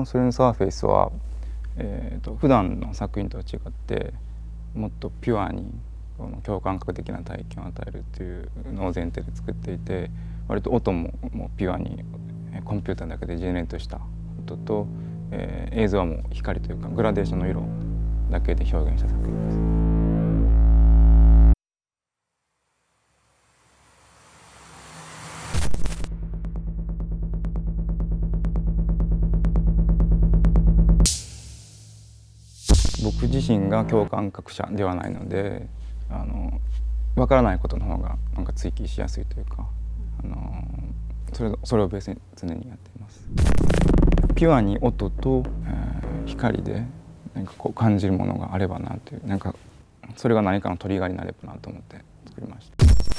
ンソールのサーフェイスは、えーと、普段の作品とは違ってもっとピュアにこの共感覚的な体験を与えるっていうのを前提で作っていて割と音ももうピュアにコンピューターだけでジェネレートした音と、えー、映像はもう光というかグラデーションの色だけで表現した作品です。僕自身が共感覚者ではないのであの分からないことの方がなんか追記しやすいというか、あのそれそれをベースに常にやっています。ピュアに音と、えー、光で何かこう感じるものがあればなというなんかそれが何かのトリガーになればなと思って作りました。